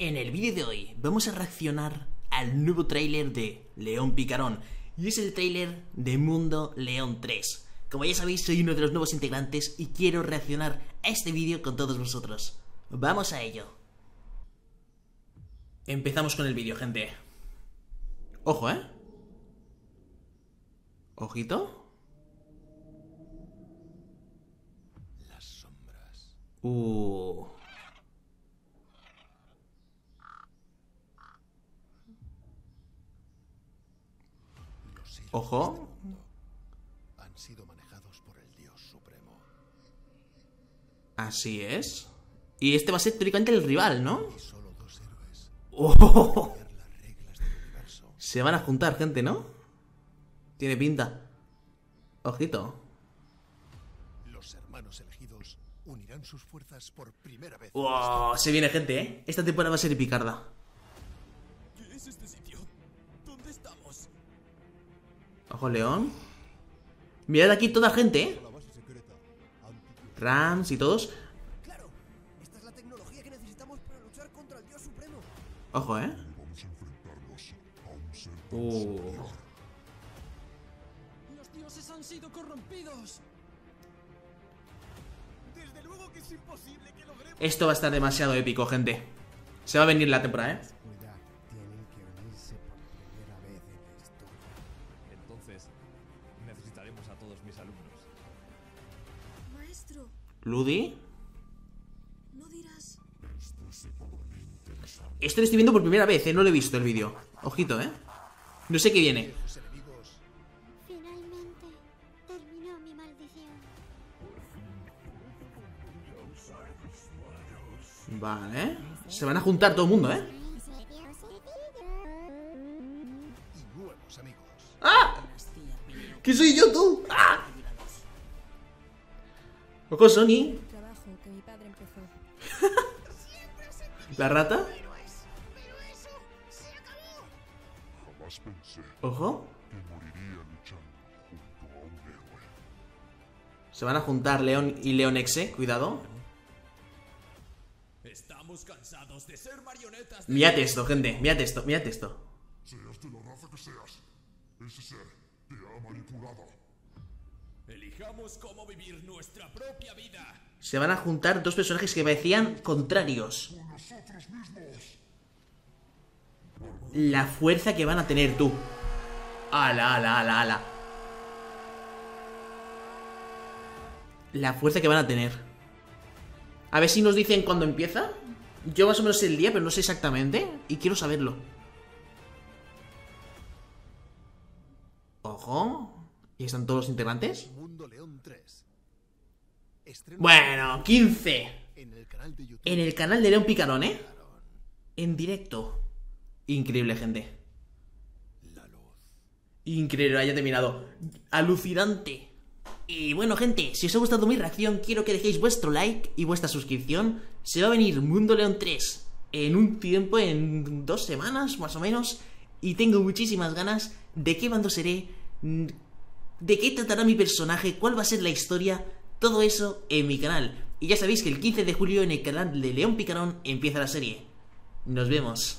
En el vídeo de hoy vamos a reaccionar al nuevo tráiler de León Picarón y es el tráiler de Mundo León 3. Como ya sabéis, soy uno de los nuevos integrantes y quiero reaccionar a este vídeo con todos vosotros. Vamos a ello. Empezamos con el vídeo, gente. Ojo, ¿eh? Ojito. Las sombras. Uh. Los hilos Ojo. este han sido manejados por el Dios Supremo. Así es. Y este va a ser teóricamente el rival, ¿no? Solo dos héroes Oh. Se van a juntar, gente, ¿no? Tiene pinta. Ojito. Los hermanos elegidos unirán sus fuerzas por primera vez. Wow, se viene gente, ¿eh? Esta temporada va a ser picarda. ¿Qué es este sitio? Ojo, León. Mirad aquí toda gente, ¿eh? Rams y todos. Ojo, ¿eh? Uh. Los dioses han sido corrompidos. Desde luego que es imposible que logremos. Esto va a estar demasiado épico, gente. Se va a venir la temporada, ¿eh? Entonces, necesitaremos a todos mis alumnos. Maestro, Ludi. no dirás. Esto lo estoy viendo por primera vez, ¿eh? No lo he visto el vídeo. Ojito, ¿eh? No sé qué viene. Los enemigos Finalmente terminó mi maldición. Vale. Se van a juntar todo el mundo, ¿eh? amigos. ¿Qué soy yo, tú? ¡Ah! Ojo, Sony. La rata. Ojo. Se van a juntar León y Leonexe, cuidado. Estamos cansados de ser marionetas. Mirad esto, gente. Mirad esto, mirad esto. Seas de la raza que seas, ese ser te ha manipulado. Elijamos cómo vivir nuestra propia vida. Se van a juntar dos personajes que parecían contrarios. La fuerza que van a tener tú. Ala, ala, ala, ala. La fuerza que van a tener. A ver si nos dicen cuándo empieza. Yo más o menos sé el día, pero no sé exactamente. Y quiero saberlo. Ojo. ¿Y están todos los integrantes? Mundo León 3. Estreno Bueno, 15. en el canal de YouTube. En el canal de León Picarón, ¿eh? En directo. Increíble, gente. La luz. Increíble, haya terminado. Alucinante. Y bueno, gente, si os ha gustado mi reacción, quiero que dejéis vuestro like y vuestra suscripción. Se va a venir Mundo León 3 en un tiempo, en dos semanas más o menos. Y tengo muchísimas ganas de qué bando seré, de qué tratará mi personaje, cuál va a ser la historia, todo eso en mi canal. Y ya sabéis que el 15 de julio en el canal de León Picarón empieza la serie. Nos vemos.